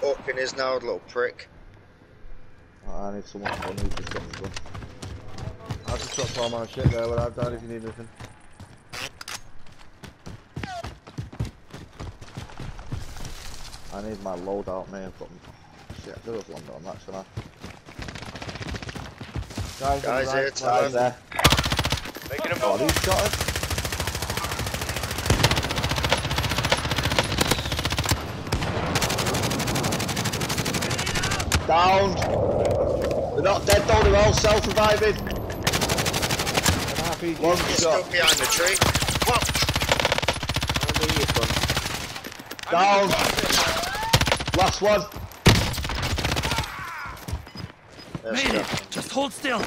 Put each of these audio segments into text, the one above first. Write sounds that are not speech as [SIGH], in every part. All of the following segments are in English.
fucking his now, little prick. Oh, I need someone to need to get this one. I'll just drop four man shit there where I've died if you need anything. I need my loadout, man. But shit, there was one on that, shouldn't I? Guys, Guys right, here, right. tell Guys there. Making a Oh, move. these Down. They're not dead though, they're all self-reviving. An RPG. One shot. stuck behind the tree. Down. Last one. There's Made it! Just hold still!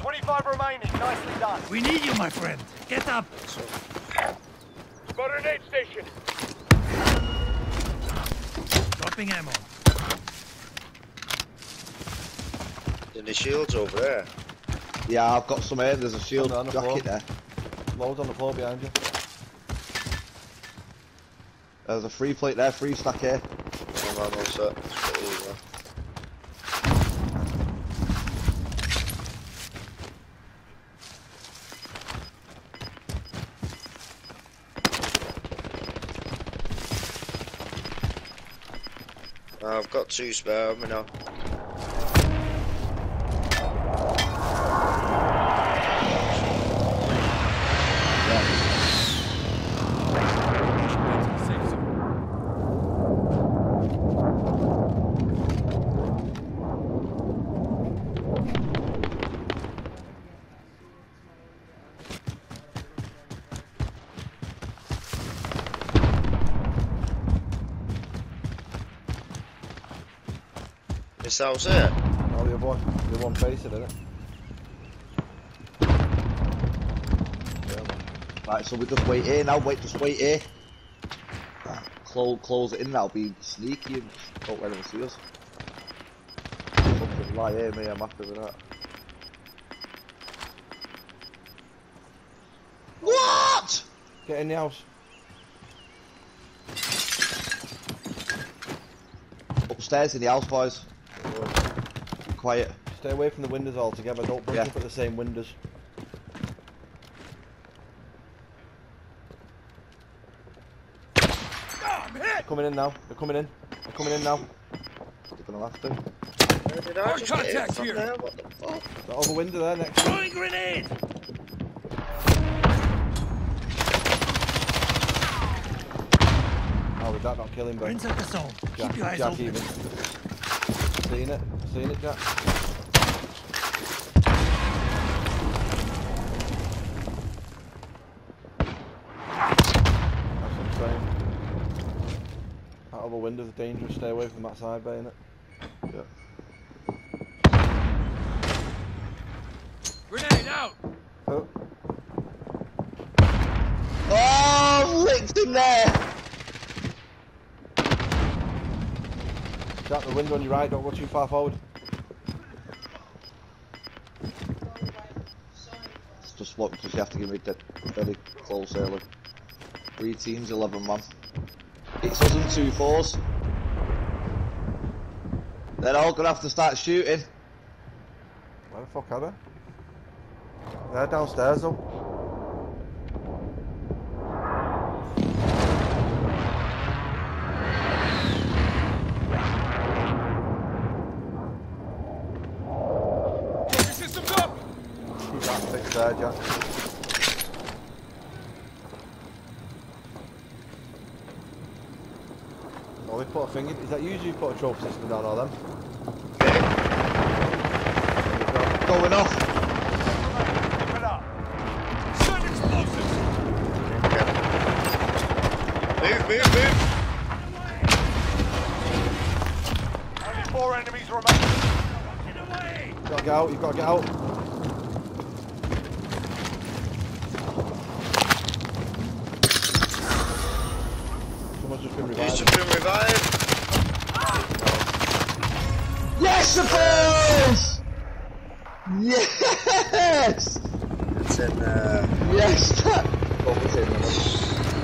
Twenty-five remaining. Nicely done. We need you, my friend! Get up! Spotted an aid station. Dropping ammo. And the shield's over there. Yeah, I've got some air. There's a shield On the jacket floor. there. Loads on the floor behind you. There's a free plate there, free stack here. Hang on, one sec. Let's get man. I've got two spare, I? mean, uh, this house here. Oh, the other one. The other one facing, isn't it? Right, so we just wait here now. Wait, just wait here. Close, close it in now. Be sneaky and don't let them see us. Something lie here, me. I'm happy with that. What? Get in the house. Upstairs in the house, boys. Be quiet. Stay away from the windows altogether. Don't bunch Yeah. up at the same windows. They're coming in now. They're coming in. They're coming in now. You're gonna have to. Where did I just contact here. there? What the fuck? The other window there next to Throwing grenade! How did that not kill him, We're inside the zone. Jack, Keep your eyes Jack open. even. Seen it? Seen it, Jack? That's what I'm saying. That other window's dangerous. Stay away from that side bay, innit? Yeah. Grenade out! Oh, Oh, [LAUGHS] licked him there. Jack, the window on your right. Don't go too far forward. It's just what because you have to give me that very close early. Three teams, eleven man. It's us and two fours. They're all gonna have to start shooting. Where the fuck are they? They're downstairs though. Keep that fixed there, Jack. Oh, they put a thing in. Is that usually put a trophy system down all them? Going off. Keep it up. Send explosives. Move, move, move. Only four enemies remaining. Get away! You've got to get out, you've got to get out. Someone's just been He's revived. just been revived. Yes, the boys! Yes! and uh, Yes! what was in them?